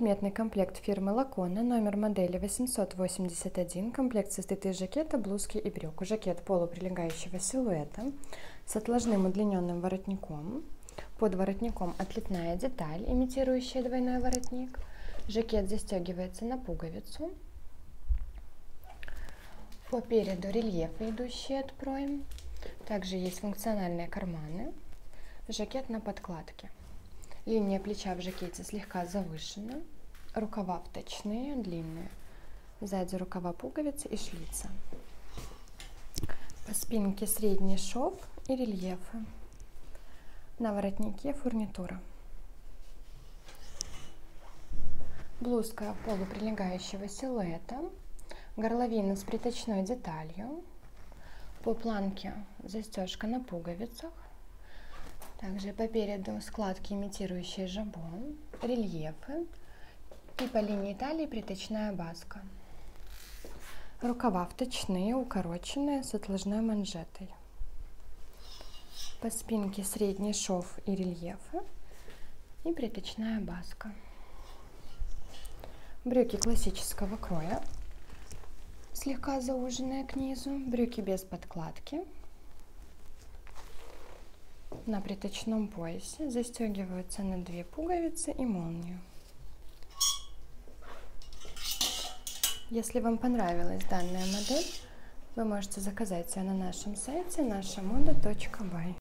Предметный комплект фирмы Лакона, номер модели 881. Комплект состоит из жакета, блузки и брюк. Жакет полуприлегающего силуэта с отложным удлиненным воротником. Под воротником отлетная деталь, имитирующая двойной воротник. Жакет застегивается на пуговицу. По переду рельефы, идущие от пройм. Также есть функциональные карманы. Жакет на подкладке. Линия плеча в жакете слегка завышена. Рукава вточные, длинные. Сзади рукава пуговицы и шлица. По спинке средний шов и рельефы. На воротнике фурнитура. Блузка полуприлегающего силуэта. Горловина с приточной деталью. По планке застежка на пуговицах. Также по переду складки, имитирующие жабон, рельефы и по линии талии приточная баска. Рукава вточные, укороченные, с отложной манжетой. По спинке средний шов и рельефы и приточная баска. Брюки классического кроя, слегка зауженные к низу, брюки без подкладки на приточном поясе застегиваются на две пуговицы и молнию. Если вам понравилась данная модель, вы можете заказать ее на нашем сайте нашамода.бай.